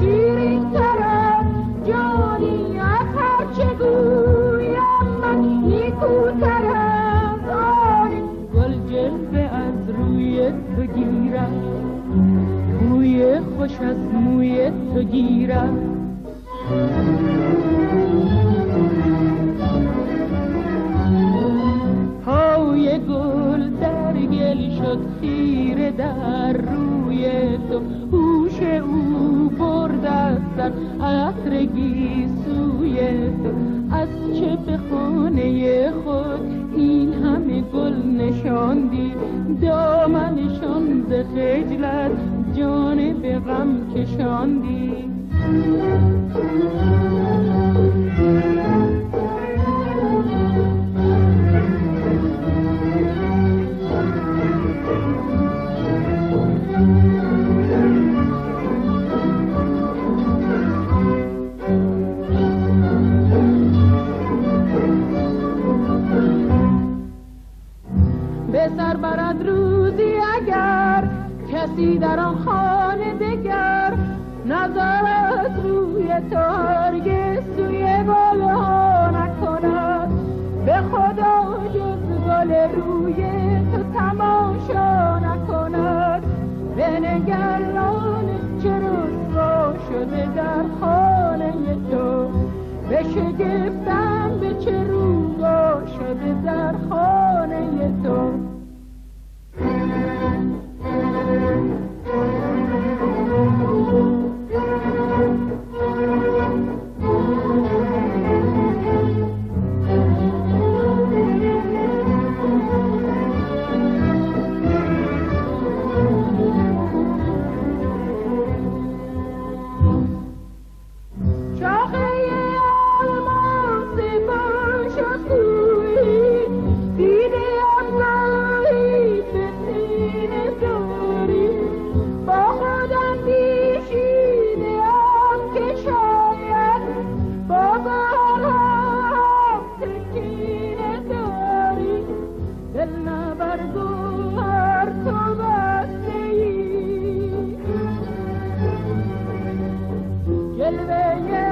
شیرین ترم جانی از هرچه گویم من؟ نیکوترم. گل جلوه از روی تو گیرم. خوش از موی تو گیرم. شد خیره در روی تو. هوش او برده است عطر گیسوی تو. از چه به خانه خود این همه گل نشاندی. دامنشان ز خجلت جان غم کشاندی. کسی در آن خانه دگر نظرت روی تو هرگز سوی ها نکند. به خدا جز گل روی تو تماشا نکند. به نگران چه رسوا شده در خانه تو. به شگفتم செல்வேயே